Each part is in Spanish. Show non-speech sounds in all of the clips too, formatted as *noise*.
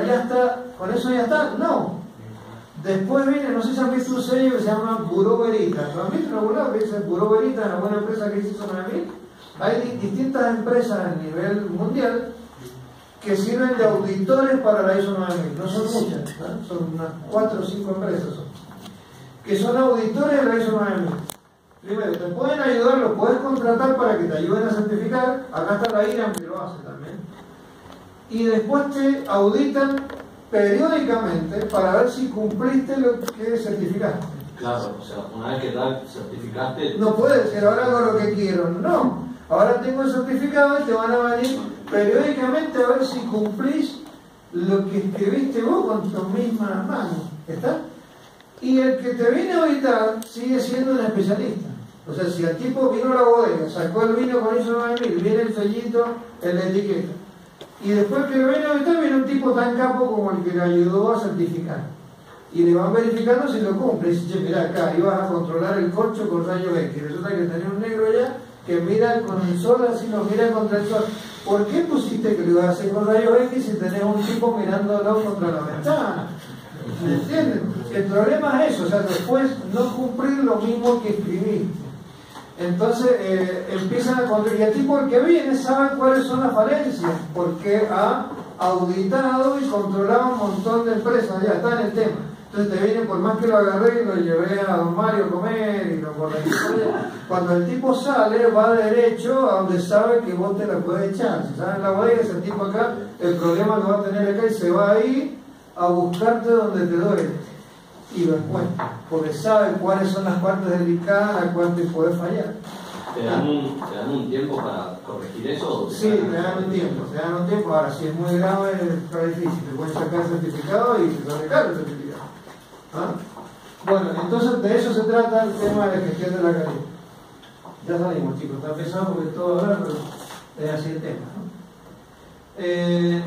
ya está, con eso ya está, no. Después viene, no sé si han visto un sello que se llama Buró Veritas. ¿Lo han visto que dice Buró Veritas, una buena empresa que hizo sobre mí? Hay distintas empresas a nivel mundial que sirven de auditores para la ISO 9000. No son muchas, son unas 4 o 5 empresas. Que son auditores de la ISO 9000. Primero, te pueden ayudar, los puedes contratar para que te ayuden a certificar. Acá está la IRAM que lo hace también. Y después te auditan periódicamente para ver si cumpliste lo que certificaste. Claro, o sea, una vez que tal certificaste. No puede ser, ahora hago lo que quiero. No. Ahora tengo el certificado y te van a venir periódicamente a ver si cumplís lo que escribiste vos con tus mismas manos. ¿Está? Y el que te viene a auditar sigue siendo un especialista. O sea, si el tipo vino a la bodega, sacó el vino con ISO 9000, viene el sellito, el etiqueta. Y después que viene a auditar, viene un tipo tan capo como el que le ayudó a certificar. Y le van verificando si lo cumple. Y dice, che, mirá, acá ibas a controlar el corcho con rayo X. Resulta que tenía un negro allá que mira con el sol, así lo mira contra el sol. ¿Por qué pusiste que lo ibas a hacer con rayos X si tenés un tipo mirándolo contra la ventana? ¿Me entienden? El problema es eso, o sea, después no cumplir lo mismo que escribiste. Entonces eh, empiezan a controlar. Y el tipo el que viene sabe cuáles son las falencias, porque ha auditado y controlado un montón de empresas, ya está en el tema. Entonces te viene, por más que lo agarré y lo llevé a don Mario a comer y lo corregí, cuando el tipo sale va derecho a donde sabe que vos te la puedes echar. Si sale en la bodega, ese tipo acá, el problema lo va a tener acá y se va a ir a buscarte donde te duele. Y lo porque sabe cuáles son las partes delicadas a las cuales puede fallar. ¿Te dan, un, ¿Te dan un tiempo para corregir eso? Sí, te dan un tiempo, te dan un tiempo. Ahora, si es muy grave, está difícil. Te pueden sacar el certificado y te sale caro el certificado. ¿Ah? Bueno, entonces de eso se trata el tema de la gestión de la calidad. Ya salimos, chicos, está pesado porque todo ahora, pero es así el tema. Eh,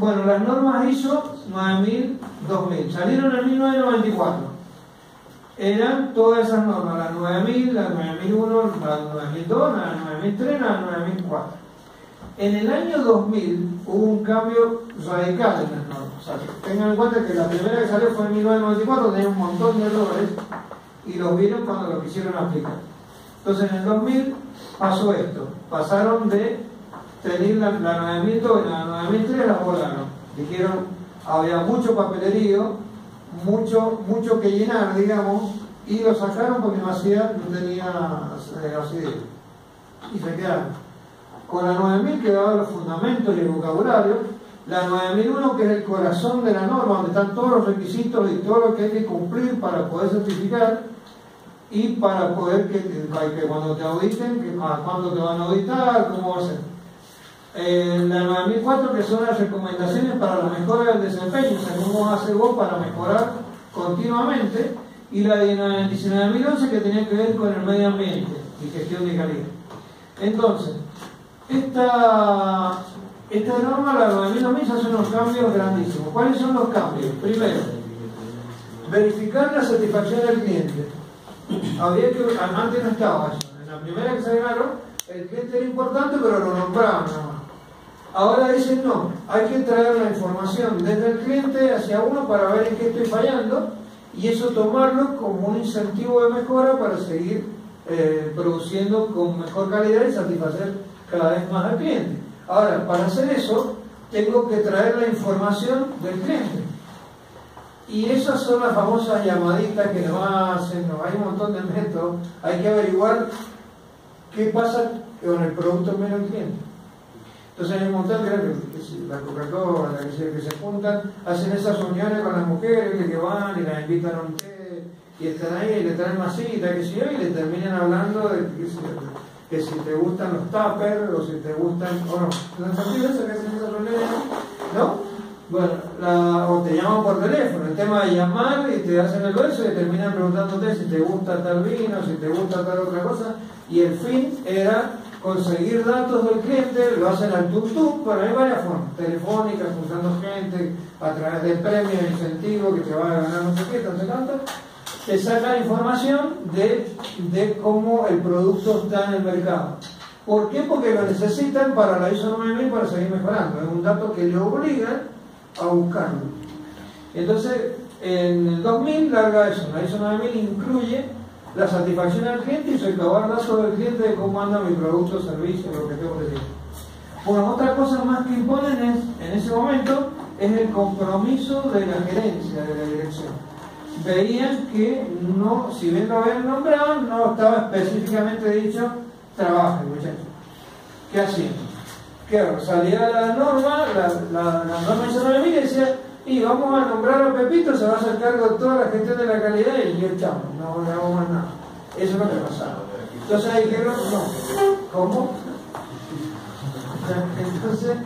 bueno, las normas ISO 9000-2000 salieron en 1994. Eran todas esas normas, las 9000, las 9001, las 9002, las 9003, las 9004. En el año 2000 hubo un cambio radical en las normas. tengan en cuenta que la primera que salió fue en 1994, tenía un montón de errores y los vieron cuando lo quisieron aplicar. Entonces en el 2000 pasó esto. Pasaron de tener la, la 9002 y la 9003 la volaron. Dijeron, había mucho papelerío, mucho, mucho que llenar, digamos, y lo sacaron porque no hacía, no tenía eh, Y se quedaron con la 9000 que daba los fundamentos y el vocabulario, la 9001 que es el corazón de la norma, donde están todos los requisitos y todo lo que hay que cumplir para poder certificar y para poder que, cuando te auditen, que, cuándo te van a auditar, cómo va a ser. Eh, la 9004 que son las recomendaciones para la mejora del desempeño, o sea, cómo hace vos para mejorar continuamente, y la de 19011 que tenía que ver con el medio ambiente y gestión de calidad. Entonces, esta, esta norma, la 9000 hace unos cambios grandísimos. ¿Cuáles son los cambios? Primero, verificar la satisfacción del cliente. Había que, antes no estaba. En la primera que se agregaron, el cliente era importante, pero lo nombraban. Ahora dicen no, hay que traer la información desde el cliente hacia uno para ver en qué estoy fallando y eso tomarlo como un incentivo de mejora para seguir eh, produciendo con mejor calidad y satisfacer cada vez más al cliente. Ahora, para hacer eso, tengo que traer la información del cliente. Y esas son las famosas llamaditas que nos hacen, hay un montón de métodos, hay que averiguar qué pasa con el producto menos cliente. Entonces hay un montón, creo que, la Coca-Cola, que se, que se juntan, hacen esas reuniones con las mujeres que van y las invitan a un té y están ahí y le traen masita, que si yo, y le terminan hablando de, que si te gustan los tuppers o si te gustan, o no, las partidas que hacen esas reuniones, ¿no? Bueno, o te llaman por teléfono, el tema de llamar y te hacen el verso y terminan preguntándote si te gusta tal vino, si te gusta tal otra cosa, y el fin era conseguir datos del cliente, lo hacen al tuk-tuk, pero hay varias formas, telefónicas, usando gente, a través de premios, incentivos, que te van a ganar no sé qué, tanto, tanto, te saca información de, de cómo el producto está en el mercado. ¿Por qué? Porque lo necesitan para la ISO 9000 para seguir mejorando. Es un dato que le obliga a buscarlo. Entonces, en el 2000 larga eso, la ISO 9000 incluye la satisfacción del cliente y recabar datos del cliente de cómo anda mi producto, servicio, lo que tengo que decir. Bueno, otra cosa más que imponen es, en ese momento, es el compromiso de la gerencia, de la dirección. Veían que no, si bien lo habían nombrado, no estaba específicamente dicho, trabajen muchachos. ¿Qué hacían? Que salía la norma, la, la, la norma y decía, y vamos a nombrar a Pepito, se va a hacer cargo de toda la gestión de la calidad y yo chamo, no le hago más nada. Eso es lo que pasaba. Entonces dijeron, no, ¿cómo? Entonces,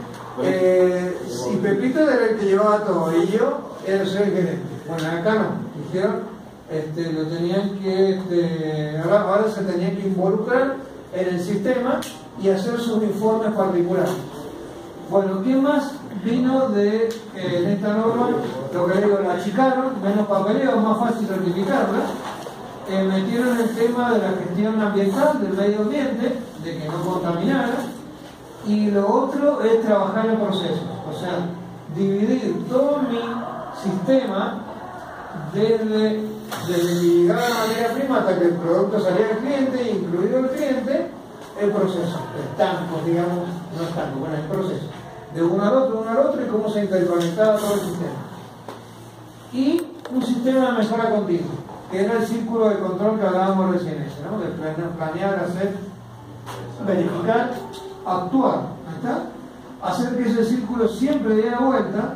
eh, si Pepito era el que llevaba todo y yo era el gerente. Bueno, acá no, dijeron, este, lo tenían que, este, ahora, ahora se tenían que involucrar en el sistema y hacer sus informes particulares. Bueno, ¿qué más vino de en esta norma? Lo que digo, la achicaron, menos papeleo, más fácil certificarla. Eh, metieron el tema de la gestión ambiental, del medio ambiente, de que no contaminara. Y lo otro es trabajar en procesos, o sea, dividir todo mi sistema desde, desde llegar a la materia prima hasta que el producto salía al cliente, incluido el cliente, el proceso, el tanco, digamos, no es tanco, bueno, el proceso, de uno al otro, uno al otro y cómo se interconectaba todo el sistema. Y un sistema de mejora continua, que era el círculo de control que hablábamos recién, ese, ¿no? de planear, hacer, verificar, actuar, ¿está? hacer que ese círculo siempre dé vuelta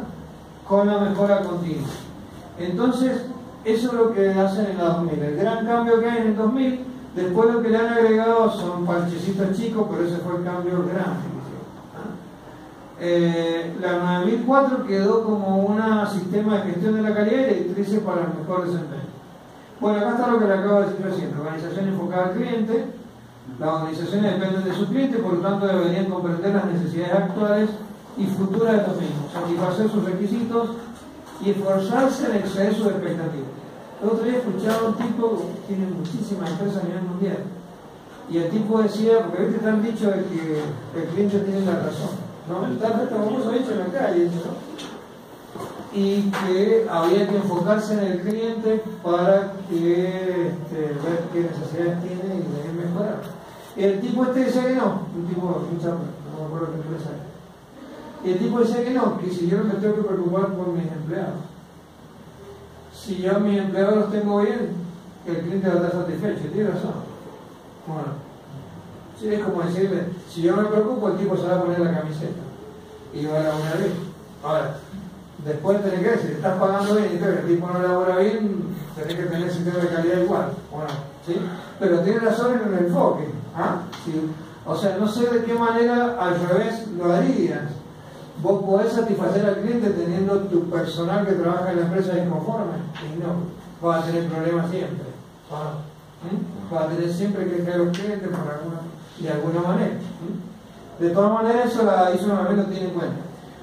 con la mejora continua. Entonces, eso es lo que hacen en la 2000. El gran cambio que hay en el 2000 Después lo que le han agregado son parchecitos chicos, pero ese fue el cambio grande. Eh, la 9004 quedó como un sistema de gestión de la calidad y directrices para el mejor desempeño. Bueno, acá está lo que le acabo de decir recién. Organización enfocada al cliente. Las organizaciones dependen de su cliente, por lo tanto deberían comprender las necesidades actuales y futuras de los mismos, satisfacer sus requisitos y esforzarse en exceder sus expectativas. El otro día escuchaba a un tipo que tiene muchísimas empresas a nivel mundial. Y el tipo decía, porque viste te han dicho de que el cliente tiene la razón. ¿No? Tal vez famoso dicho en la calle, ¿no? Y que había que enfocarse en el cliente para que este, ver qué necesidades tiene y de mejorar. El tipo este decía que no, un tipo, mucha, no me acuerdo qué empresa Y el tipo decía que no, que si yo no me tengo que preocupar por mis empleados si yo a mis empleados los tengo bien, el cliente va a estar satisfecho. Tiene razón. Bueno, sí, es como decirle, si yo me preocupo, el tipo se va a poner la camiseta y va a laburar bien. Ahora, después tenés que decir, estás pagando bien y el tipo no labora bien, tenés que tener sistema de calidad igual. Bueno, ¿sí? Pero tiene razón en el enfoque. ¿ah? O sea, no sé de qué manera al revés lo harías vos podés satisfacer al cliente teniendo tu personal que trabaja en la empresa inconforme. Y no, vas a tener problemas siempre. ¿Mm? Vas a tener siempre que crear los clientes por alguna, de alguna manera. De todas maneras, eso la ISO lo tiene en cuenta.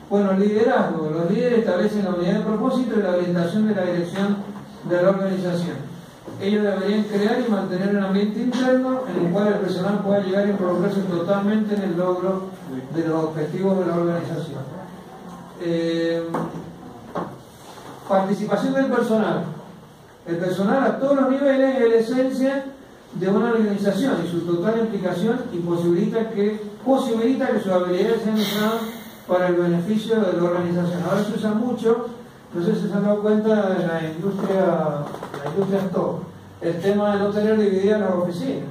Bueno, liderazgo. Los líderes establecen la unidad de propósito y la orientación de la dirección de la organización. Ellos deberían crear y mantener un ambiente interno en el cual el personal pueda llegar y involucrarse totalmente en el logro de los objetivos de la organización. Eh, participación del personal. El personal a todos los niveles es la esencia de una organización y su total implicación y posibilita que, posibilita que sus habilidades sean usadas para el beneficio de la organización. Ahora se usa mucho, no sé si se han dado cuenta de la industria, la industria stock, el tema de no tener divididas las oficinas.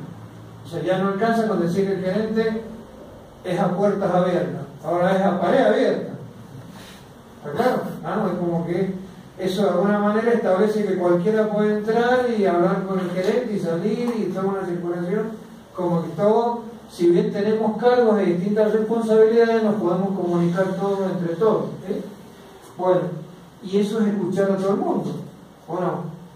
O sea, ya no alcanza con decir que el gerente es a puertas abiertas, ahora es a pared abierta. ¿Está claro? Ah, es como que eso de alguna manera establece que cualquiera puede entrar y hablar con el gerente y salir y tomar una circulación, como que todo, si bien tenemos cargos de distintas responsabilidades, nos podemos comunicar todos entre todos. Bueno, y eso es escuchar a todo el mundo, ¿o?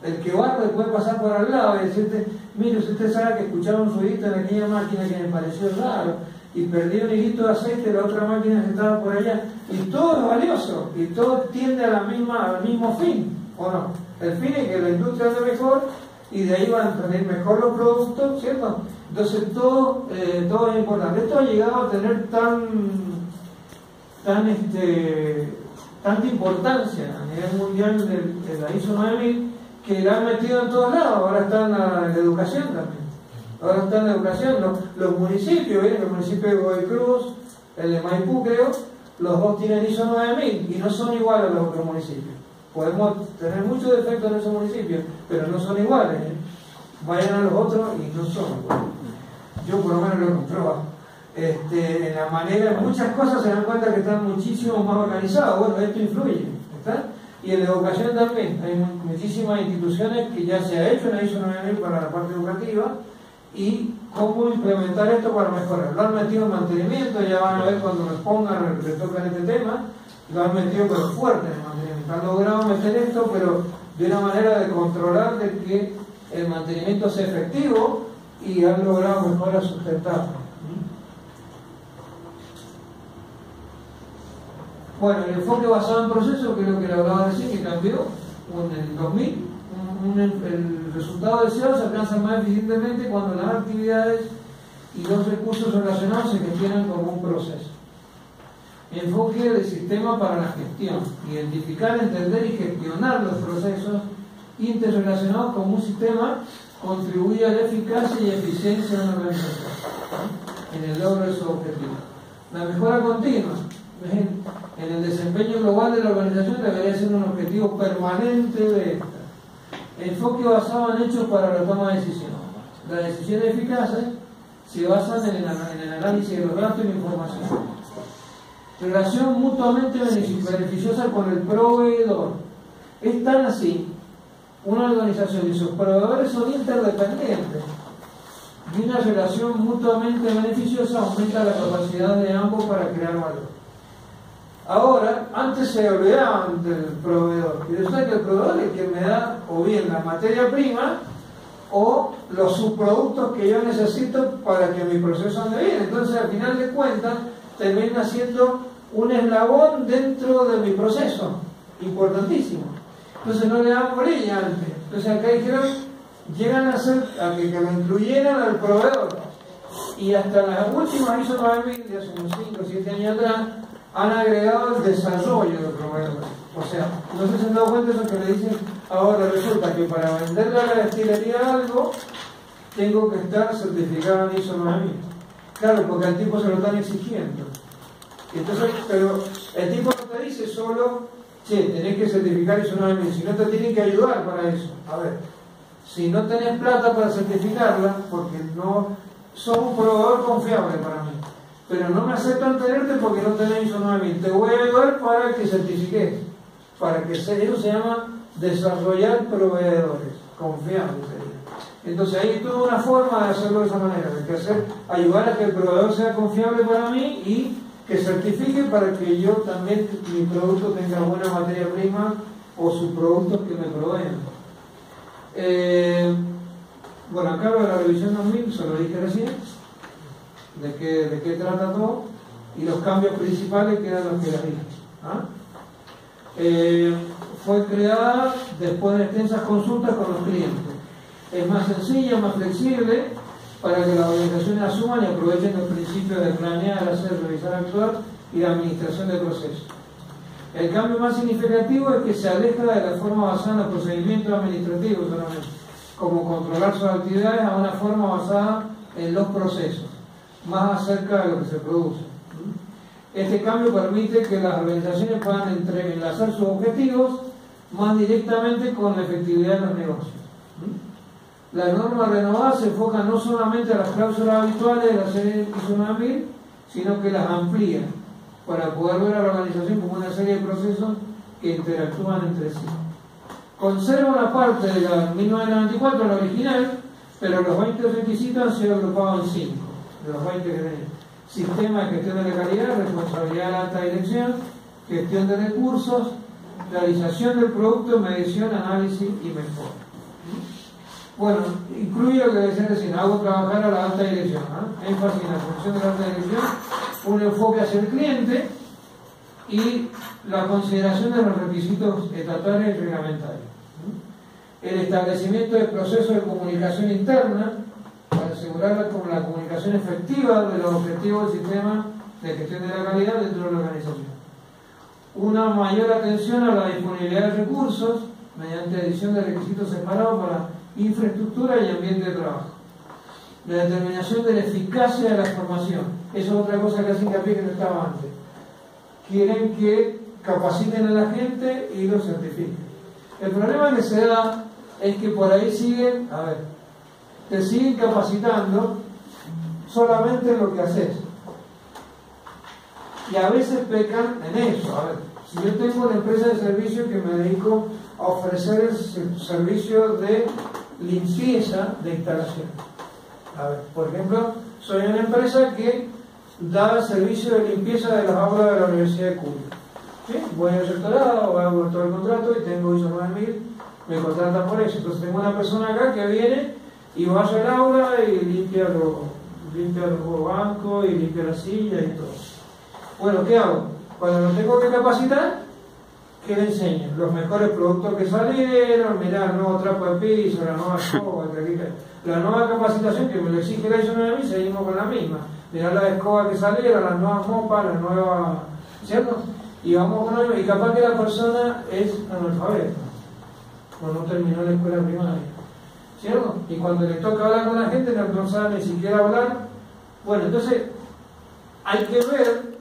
El que barre puede pasar por al lado y decirte, mire, usted sabe que escucharon un ruidito en aquella máquina que me pareció raro y perdí un hilito de aceite, la otra máquina que estaba por allá. Y todo es valioso y todo tiende a la misma, al mismo fin, ¿o no? El fin es que la industria ande mejor y de ahí van a tener mejor los productos, ¿cierto? Entonces todo, eh, todo es importante. Esto ha llegado a tener tan, tan, este, tanta importancia a nivel mundial de, la ISO 9000 que la han metido en todos lados, ahora está en la, educación también. Ahora está en la educación, los, municipios, ¿eh? el municipio de Godoy Cruz, el de Maipú creo, los dos tienen ISO 9000 y no son iguales a los otros municipios. Podemos tener muchos defectos en esos municipios, pero no son iguales. ¿eh? Vayan a los otros y no son iguales. Yo por lo menos lo he comprobado. Este, en la manera, muchas cosas se dan cuenta que están muchísimo más organizados. Bueno, esto influye. ¿está? Y en la educación también. Hay muchísimas instituciones que ya se ha hecho una ISO 9000 para la parte educativa y cómo implementar esto para mejorar. Lo han metido en mantenimiento, ya van a ver cuando nos pongan, les tocan este tema, lo han metido pero fuerte en el mantenimiento. Han logrado meter esto, pero de una manera de controlar de que el mantenimiento sea efectivo y han logrado mejoras sustentables. Bueno, el enfoque basado en procesos, que es lo que le hablaba decir, que cambió en el 2000, el resultado deseado se alcanza más eficientemente cuando las actividades y los recursos relacionados se gestionan como un proceso. Enfoque del sistema para la gestión. Identificar, entender y gestionar los procesos interrelacionados como un sistema contribuye a la eficacia y eficiencia de una organización en el logro de su objetivo. La mejora continua en el desempeño global de la organización debería ser un objetivo permanente de. Enfoque basado en hechos para la toma de decisiones. Las decisiones eficaces se basan en el, análisis de los datos y la información. Relación mutuamente beneficiosa con el proveedor. Es tan así, una organización y sus proveedores son interdependientes. Y una relación mutuamente beneficiosa aumenta la capacidad de ambos para crear valor. Ahora, antes se olvidaban del proveedor. Y resulta que el proveedor es el que me da o bien la materia prima o los subproductos que yo necesito para que mi proceso ande bien. Entonces, al final de cuentas, termina siendo un eslabón dentro de mi proceso, importantísimo. Entonces no le dan por ella antes. Entonces acá dijeron, llegan a hacer, a que, que lo incluyeran al proveedor. Y hasta las últimas hizo 9000, de hace unos 5 o 7 años atrás, han agregado el desarrollo del proveedor. O sea, no se han dado cuenta de eso que le dicen, ahora resulta que para venderle a la destilería algo, tengo que estar certificado en ISO 9000. Claro, porque al tipo se lo están exigiendo. Entonces, pero el tipo no te dice solo, che, tenés que certificar ISO 9000, si no te tienen que ayudar para eso. A ver, si no tenés plata para certificarla, porque no sos un proveedor confiable para mí pero no me aceptan tenerte porque no tenés ISO 9000. Te voy a ayudar para que certifiques, para que se, eso se llama desarrollar proveedores, confiables Entonces ahí tuve una forma de hacerlo de esa manera, de que hacer, ayudar a que el proveedor sea confiable para mí y que certifique para que yo también, mi producto tenga buena materia prima o sus productos que me proveen. Eh, bueno, acá de la revisión 2000, se lo dije recién de qué, de qué trata todo y los cambios principales que eran los que dije. ¿ah? Eh, fue creada después de extensas consultas con los clientes. Es más sencilla, más flexible para que las organizaciones asuman y aprovechen el principio de planear, hacer, revisar, actuar y la administración del proceso. El cambio más significativo es que se aleja de la forma basada en los procedimientos administrativos solamente, como controlar sus actividades a una forma basada en los procesos más acerca de lo que se produce. Este cambio permite que las organizaciones puedan enlazar sus objetivos más directamente con la efectividad de los negocios. La norma renovada se enfoca no solamente a las cláusulas habituales de la serie ISO 9000, sino que las amplía para poder ver a la organización como una serie de procesos que interactúan entre sí. Conserva una parte de la 1994, la original, pero los 20 requisitos han sido agrupados en 5 los 20 que Sistema de gestión de la calidad, responsabilidad de la alta dirección, gestión de recursos, realización del producto, medición, análisis y mejora. Bueno, incluye lo que decía recién, hago trabajar a la alta dirección, énfasis en la función de la alta dirección, un enfoque hacia el cliente y la consideración de los requisitos estatales y reglamentarios. El establecimiento de procesos de comunicación interna, asegurar la, comunicación efectiva de los objetivos del sistema de gestión de la calidad dentro de la organización. una mayor atención a la disponibilidad de recursos mediante adición de requisitos separados para infraestructura y ambiente de trabajo. La determinación de la eficacia de la formación. Eso es otra cosa que hace hincapié que no estaba antes. Quieren que capaciten a la gente y lo certifiquen. El problema que se da es que por ahí siguen, a ver, te siguen capacitando solamente en lo que haces. Y a veces pecan en eso. A ver, si yo tengo una empresa de servicio que me dedico a ofrecer el servicio de limpieza de instalación. A ver, por ejemplo, soy una empresa que da servicio de limpieza de las aulas de la Universidad de Cuba. ¿Sí? Voy al rectorado, hago todo el contrato y tengo ISO 9000, me contratan por eso. Entonces tengo una persona acá que viene y va al aula y limpia los, limpia los bancos y limpia la silla y todo. Bueno, ¿qué hago? Cuando lo tengo que capacitar, ¿qué le enseño? Los mejores productos que salieron, mirá, el nuevo trapo de piso, la nueva *laughs* escoba, la nueva capacitación que me lo exige la ISO 9000, seguimos con la misma. Mirá la escoba que salieron, las nuevas mopas, las nuevas... ¿Cierto? Y vamos con ello, y capaz que la persona es analfabeta, o no terminó la escuela primaria. ¿Cierto? Y cuando le toca hablar con la gente no sabe ni siquiera hablar. Bueno, entonces hay que ver,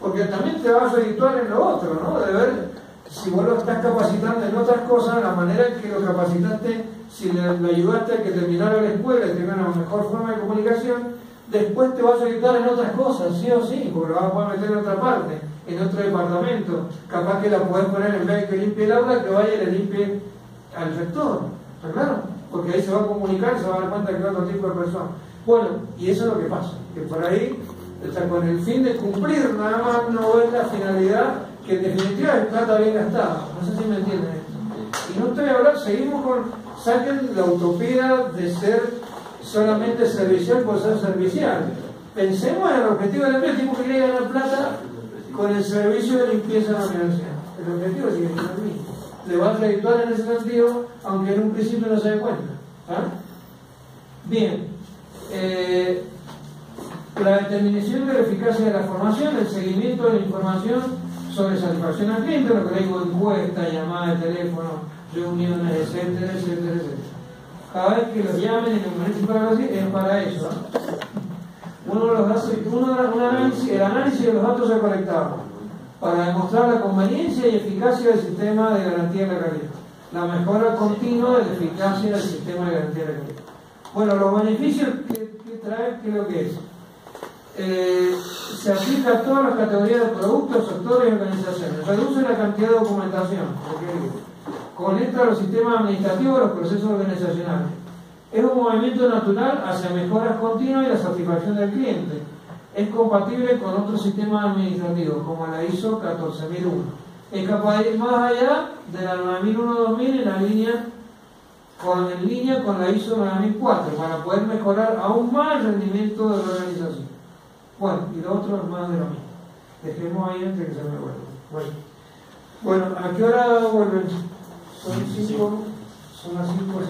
porque también te vas a habituar en lo otro, ¿no? De ver si vos lo estás capacitando en otras cosas, la manera en que lo capacitaste, si le, ayudaste a que terminara la escuela y tenga una mejor forma de comunicación, después te vas a ayudar en otras cosas, sí o sí, porque lo vas a meter en otra parte, en otro departamento. Capaz que la puedes poner en vez de que limpie el aula, que vaya y le limpie al rector. ¿Está claro? Porque ahí se va a comunicar se va a dar cuenta que es otro tipo de persona. Bueno, y eso es lo que pasa, que por ahí, o con el fin de cumplir nada más no es la finalidad que en definitiva es plata bien gastada. No sé si me entienden esto. Y no estoy hablando, seguimos con, saquen la utopía de ser solamente servicial por ser servicial. Pensemos en el objetivo de la empresa, tenemos que ganar plata con el servicio de limpieza de la universidad. El objetivo sigue siendo el mismo. Le va a redituar en ese sentido, aunque en un principio no se dé cuenta. ¿Ah? Bien. Eh, la determinación de la eficacia de la formación, el seguimiento de la información sobre satisfacción al cliente, lo que le digo, encuesta, llamada de teléfono, reuniones, etcétera, etcétera, etcétera cada vez que los llamen y me para así, es para eso. Uno los hace, uno, un análisis, el análisis de los datos recolectados para demostrar la conveniencia y eficacia del sistema de garantía de la calidad. La mejora continua de la eficacia del sistema de garantía de la calidad. Bueno, los beneficios que, trae, ¿qué es lo que es? Eh, se aplica a todas las categorías de productos, sectores y organizaciones. Reduce la cantidad de documentación conecta los sistemas administrativos a los procesos organizacionales. Es un movimiento natural hacia mejoras continuas y la satisfacción del cliente. Es compatible con otros sistemas administrativos, como la ISO 14001. Es capaz de ir más allá de la 9001-2000 en la línea con, en línea con la ISO 9004 para poder mejorar aún más el rendimiento de la organización. Bueno, y lo otro es más de lo mismo. Dejemos ahí antes que se me vuelva. Bueno, bueno ¿a qué hora vuelven? Son cinco, son las cinco.